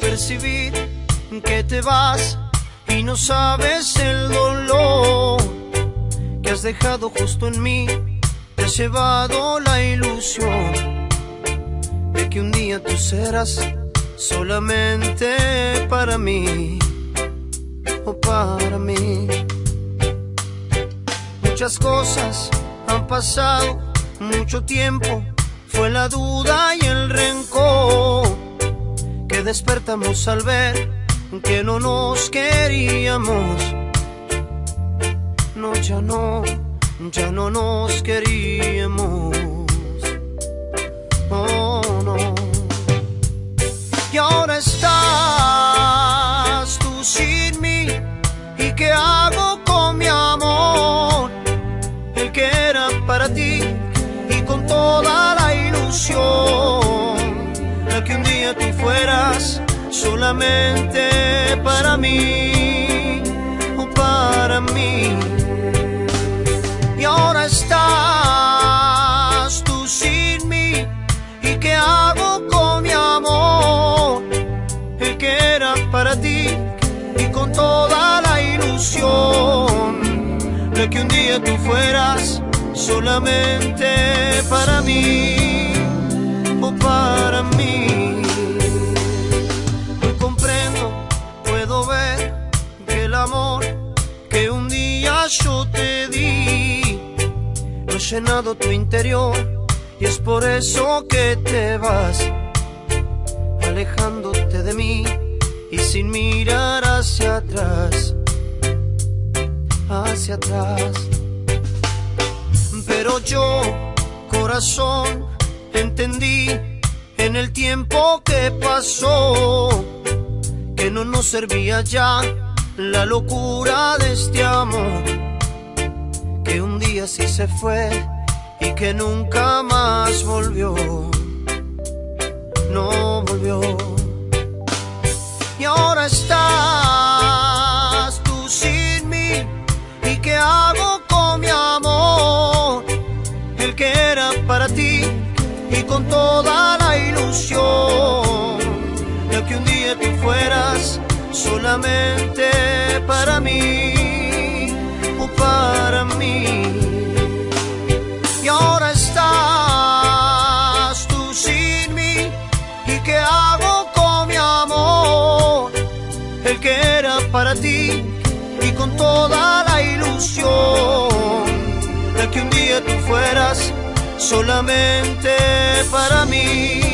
percibir que te vas y no sabes el dolor que has dejado justo en mí. Te has llevado la ilusión de que un día tú serás solamente para mí o para mí. Muchas cosas han pasado, mucho tiempo, fue la duda y el rencor que despertamos al ver que no nos queríamos. No, ya no, ya no nos queríamos. Oh, no. Y ahora estás tú sin mí. ¿Y qué hago solamente para mí o para mí. Y ahora estás tú sin mí. ¿Y qué hago con mi amor? El que era para ti y con toda la ilusión de que un día tú fueras solamente para mí yo te di no ha llenado tu interior y es por eso que te vas alejándote de mí y sin mirar hacia atrás, hacia atrás. Pero yo, corazón, entendí en el tiempo que pasó que no nos servía ya la locura de este amor, que un día sí se fue y que nunca más volvió, no volvió. Y ahora estás tú sin mí, ¿y qué hago con mi amor? El que era para ti y con toda la ilusión de que un día tú fueras solamente para mí ¿Y qué hago con mi amor? El que era para ti y con toda la ilusión de que un día tú fueras solamente para mí